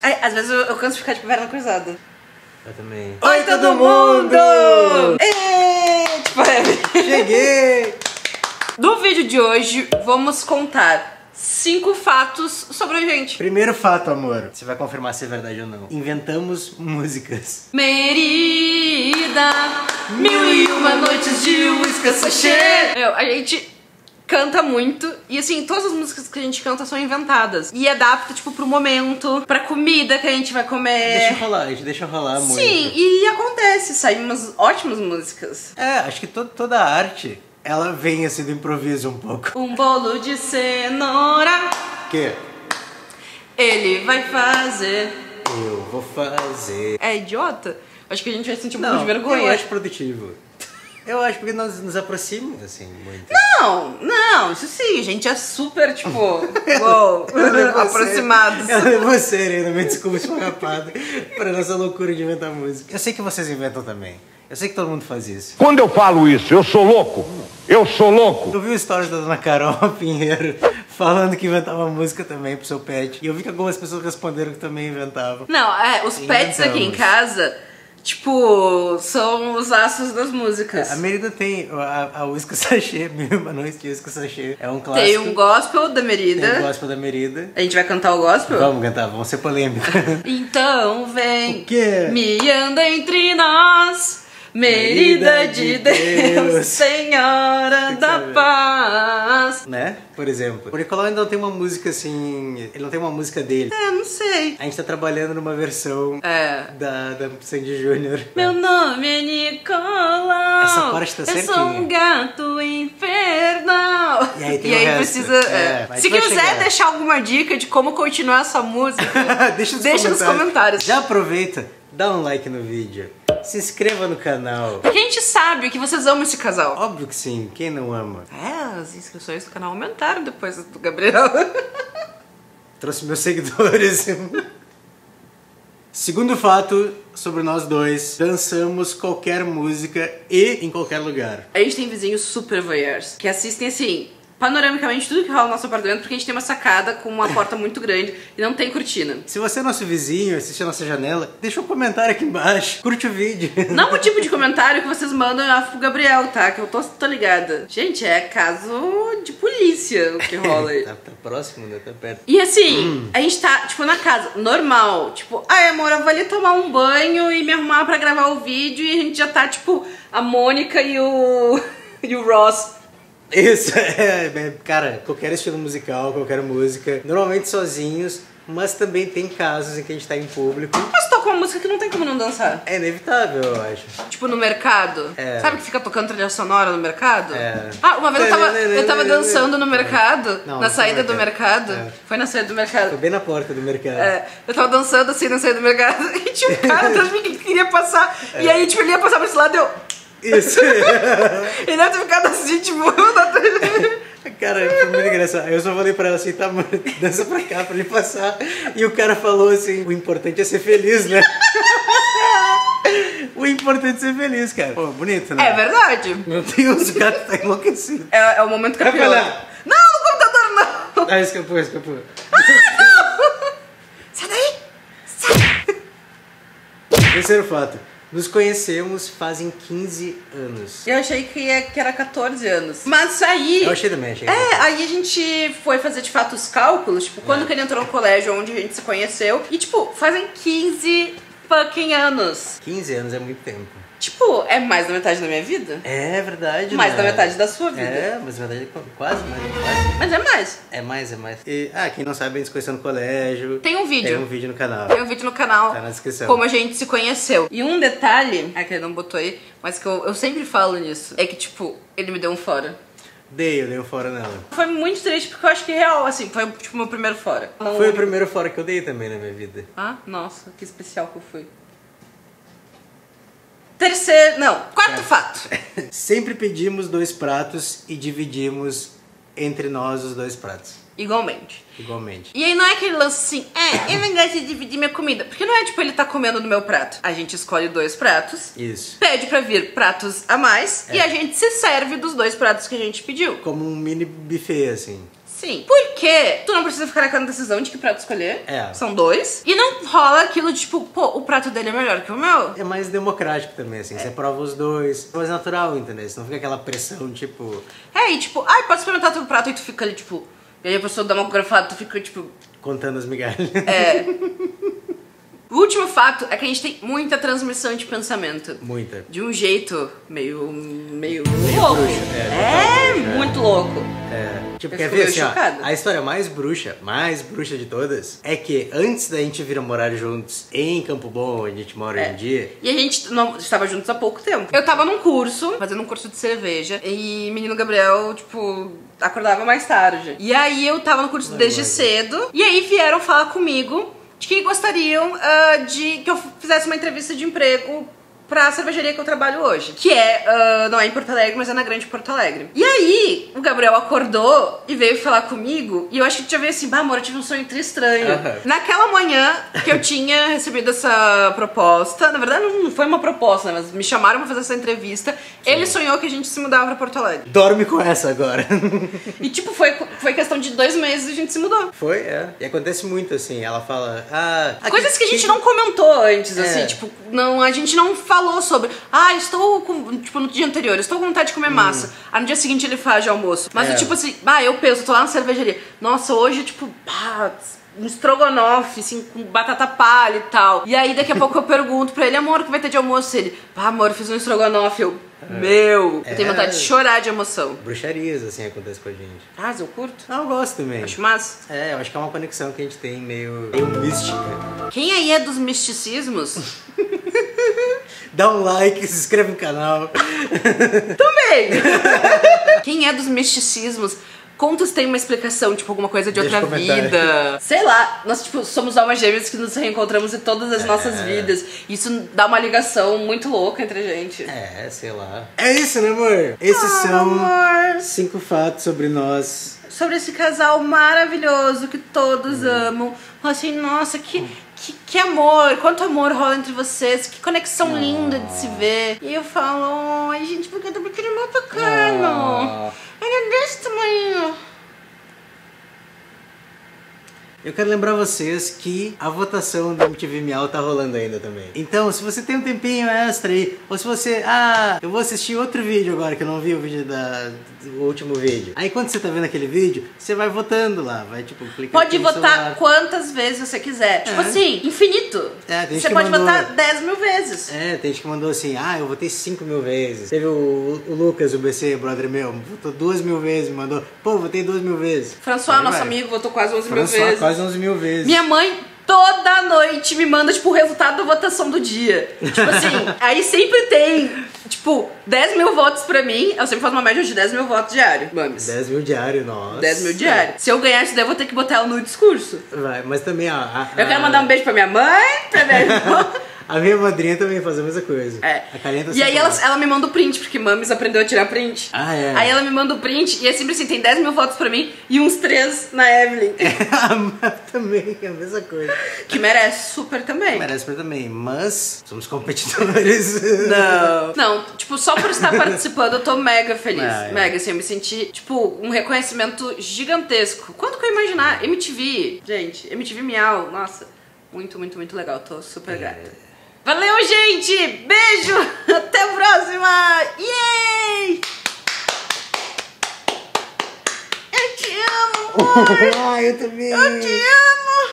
Ai, às vezes eu, eu canso de ficar de perna cruzada. Eu também. Oi, todo mundo! Ê, tipo, é. Cheguei! No vídeo de hoje, vamos contar cinco fatos sobre a gente. Primeiro fato, amor. Você vai confirmar se é verdade ou não. Inventamos músicas. Merida, mil e uma noites de uísque sachê. Meu, a gente canta muito e assim, todas as músicas que a gente canta são inventadas. E adapta, tipo, pro momento, pra comida que a gente vai comer. Deixa rolar, a gente deixa rolar muito. Sim, e acontece, saem umas ótimas músicas. É, acho que to toda a arte, ela vem assim do improviso um pouco. Um bolo de cenoura, Que? ele vai fazer. Eu vou fazer. É idiota? Acho que a gente vai sentir um pouco de vergonha. eu acho produtivo. Eu acho porque nós nos aproximamos, assim, muito. Não, não, isso sim, a gente é super, tipo, uou, aproximados. Eu levou sério, não me desculpa esfarrapado pra nossa loucura de inventar música. Eu sei que vocês inventam também. Eu sei que todo mundo faz isso. Quando eu falo isso, eu sou louco. Eu sou louco. Eu vi o stories da dona Carol Pinheiro falando que inventava música também pro seu pet. E eu vi que algumas pessoas responderam que também inventavam. Não, é, os pets aqui em casa, tipo, são os astros das músicas. A Merida tem a, a Whisky Sachê, Mil e Noite de Whisky Sachê. É um clássico. Tem um gospel da Tem o Merida. gospel da Merida. A gente vai cantar o gospel? Vamos cantar, vamos ser polêmicos. Então vem, O quê? me anda entre nós, Merida de Deus, Senhora da. Paz. né? Por exemplo. O Nicolau ainda não tem uma música assim. Ele não tem uma música dele. É, não sei. A gente tá trabalhando numa versão É. da, da Sandy Júnior. Meu nome é Nicolau. Essa parte tá Eu certinho. sou um gato infernal. E aí tem o resto. precisa. É, é. Se quiser chegar. deixar alguma dica de como continuar essa música, Deixa, nos, Deixa nos comentários. comentários. Já aproveita, dá um like no vídeo. Se inscreva no canal. porque a gente sabe que vocês amam esse casal. Óbvio que sim, quem não ama? É, as inscrições do canal aumentaram depois do Gabriel. Trouxe meus seguidores. Segundo fato sobre nós dois, dançamos qualquer música e em qualquer lugar. A gente tem vizinhos super voyeurs que assistem assim. Panoramicamente, tudo que rola no nosso apartamento, porque a gente tem uma sacada com uma porta muito grande e não tem cortina. Se você é nosso vizinho, assiste a nossa janela, deixa um comentário aqui embaixo, curte o vídeo. Não o tipo de comentário que vocês mandam lá pro Gabriel, tá? Que eu tô, tô ligada. Gente, é caso de polícia o que rola aí. tá, tá próximo, né? Tá perto. E assim, a gente tá, tipo, na casa, normal. Tipo, ai amor, eu vou ali tomar um banho e me arrumar pra gravar o vídeo e a gente já tá, tipo, a Mônica e o. e o Ross. Isso, é, é, cara, qualquer estilo musical, qualquer música, normalmente sozinhos, mas também tem casos em que a gente tá em público. Mas toca uma música que não tem como não dançar. É inevitável, eu acho. Tipo, no mercado. É. Sabe que fica tocando trilha sonora no mercado? É. Ah, uma vez eu tava, eu tava dançando no mercado, Não, na saída do mercado. É. Foi na saída do mercado. Tô bem na porta do mercado. É, eu tava dançando assim na saída do mercado e tinha um cara atrás de mim que queria passar. E aí, tipo, ele ia passar pra esse lado e eu. Isso. Ele deve ter ficado assim, tipo. na- cara, foi muito engraçado. Eu só falei pra ela assim, tá, mano, dança pra cá pra ele passar. E o cara falou assim, o importante é ser feliz, né? o importante é ser feliz, cara. Pô, bonito, né? É verdade. Meu Deus, o gato tá enlouquecido. É, é o momento campeão. Não, no computador não! Ah, escapou, escapou. Sai daí! Sai! Terceiro fato. Nos conhecemos fazem 15 anos. Eu achei que, ia- que era 14 anos. Mas aí. Eu achei também, achei. É, aí a gente foi fazer de fato os cálculos, tipo, quando que ele entrou no colégio, onde a gente se conheceu. E, tipo, fazem 15 fucking anos. 15 anos é muito tempo. Tipo, é mais da metade da minha vida? É verdade, Mais né? da metade da sua vida. É, mas na verdade quase, mais, quase. Mas é mais. É mais, é mais. E, ah, quem não sabe, a gente se conheceu no colégio. Tem um vídeo. Tem um vídeo no canal. Tem um vídeo no canal. Tá na descrição. Como a gente se conheceu. E um detalhe, é que ele não botou aí, mas que eu, eu sempre falo nisso, é que, tipo, ele me deu um fora. Dei, eu dei um fora nela. Foi muito triste porque eu acho que real, assim, foi tipo meu primeiro fora. Não- Foi o primeiro fora que eu dei também na minha vida. Ah, nossa, que especial que eu fui. Terceiro, não, quarto fato. Sempre pedimos dois pratos e dividimos entre nós os dois pratos. Igualmente. Igualmente. E aí não é aquele lance assim, é, eu não gosto de dividir minha comida. Porque não é tipo ele tá comendo no meu prato. A gente escolhe dois pratos, Isso. pede pra vir pratos a mais É. e a gente se serve dos dois pratos que a gente pediu. Como um mini buffet, assim. Sim. Porque tu não precisa ficar naquela decisão de que prato escolher. É. São dois. E não rola aquilo de tipo, pô, o prato dele é melhor que o meu. É mais democrático também, assim. Você prova os dois. É mais natural, entendeu? Você não fica aquela pressão, tipo, É, e tipo, ai, pode experimentar teu prato e tu fica ali, tipo. E aí a pessoa dá uma grafada, tu fica, tipo, contando as migalhas. é. o último fato é que a gente tem muita transmissão de pensamento. Muita. De um jeito meio. meio. louco. bruxo, é, É, bruxo, é. muito louco. É, tipo, Eu quer ver meio assim, ó, a história mais bruxa, mais bruxa de todas, é que antes da gente vir a morar juntos em Campo Bom, onde a gente mora hoje em dia, E a gente não estava juntos há pouco tempo. Eu tava num curso, fazendo um curso de cerveja, e menino Gabriel, tipo, acordava mais tarde. E aí eu tava no curso desde cedo, e aí vieram falar comigo que gostariam ah, de que eu fizesse uma entrevista de emprego pra cervejaria que eu trabalho hoje. Que é, ah, não é em Porto Alegre, mas é na Grande Porto Alegre. E aí, o Gabriel acordou e veio falar comigo, e eu acho que tinha veio assim, bah, amor, eu tive um sonho tri estranho. Aham. Naquela manhã que eu tinha recebido essa proposta, na verdade não foi uma proposta, né, mas me chamaram pra fazer essa entrevista, ele sonhou que a gente se mudava pra Porto Alegre. dorme com essa agora. E tipo, foi, foi questão de dois meses e a gente se mudou. Foi, é. E acontece muito assim, ela fala, ah... Coisas que a gente não comentou antes, É. assim, tipo, não, a gente não falou sobre, ah, estou com, tipo, no dia anterior, estou com vontade de comer massa. Aí no dia seguinte ele faz de almoço. Mas Hum. É. eu, tipo assim, ah, eu penso, tô lá na cervejaria, nossa, hoje, tipo, pá, um estrogonofe, assim, com batata palha e tal. E aí daqui a pouco eu pergunto pra ele, amor, o que vai ter de almoço? Ele, pá, amor, eu fiz um estrogonofe. Eu, meu, eu tenho É. vontade de chorar de emoção. Bruxarias, assim, acontece com a gente. Ah, eu curto. Ah, eu gosto também. Acho massa. É, eu acho que é uma conexão que a gente tem meio, meio mística. Quem aí é dos misticismos? Dá um like, se inscreve no canal. Também! Quem é dos misticismos? Conta se tem uma explicação, tipo, alguma coisa de Deixa outra vida. Sei lá, nós, tipo, somos almas gêmeas que nos reencontramos em todas as nossas vidas. Isso dá uma ligação muito louca entre a gente. É, sei lá. É isso, né, amor? Esses Ah, são amor. cinco fatos sobre nós. Sobre esse casal maravilhoso que todos amam. Assim, nossa, que, que, que amor, quanto amor rola entre vocês, que conexão linda de se ver. E eu falo, ai, gente, porque eu tô pequeno meu pequeno. Ah. É desse tamanho. Eu quero lembrar vocês que a votação do MTV Miau tá rolando ainda também. Então, se você tem um tempinho extra aí, ou se você, ah, eu vou assistir outro vídeo agora que eu não vi o vídeo da do último vídeo. Aí quando você tá vendo aquele vídeo, você vai votando lá, vai tipo clicar Pode votar quantas vezes você quiser. Tipo É. assim, infinito. É, tem você pode mandou- votar 10 mil vezes. É, tem gente que mandou assim, ah, eu votei 5 mil vezes. Teve o, o Lucas, o BC, brother meu, votou duas mil vezes, mandou, pô, votei duas mil vezes. François, Aí nosso vai. amigo, votou quase 11 mil François, vezes. quase 11 mil vezes. Minha mãe toda noite me manda, tipo, o resultado da votação do dia. Tipo assim, aí sempre tem, tipo, 10 mil votos pra mim. Eu sempre faço uma média de 10 mil votos diário. Mames. 10 mil diário, nossa. 10 mil diário. Se eu ganhar isso daí, eu vou ter que botar ela no discurso. Vai, mas também, ó. A, Eu quero a- mandar um beijo pra minha mãe, pra minha irmã. A minha madrinha também faz a mesma coisa. É. A Karine tá E aí ela, ela me manda o print, porque Mames aprendeu a tirar print. Ah, é. Aí ela me manda o print e é sempre assim, tem 10 mil votos pra mim e uns 3 na Evelyn. Má também, é a mesma coisa. Que merece super também. Merece pra também, mas somos competidores. Não. Não, tipo, só por estar participando eu tô mega feliz. Ah, é. Mega, assim, eu me senti, tipo, um reconhecimento gigantesco. Quando que eu ia imaginar? MTV, gente, MTV Miau, nossa, muito, muito, muito legal. Tô super É. grata. Valeu, gente! Beijo! Até a próxima! Yay! Eu te amo, amor! ah, eu também. Eu te amo!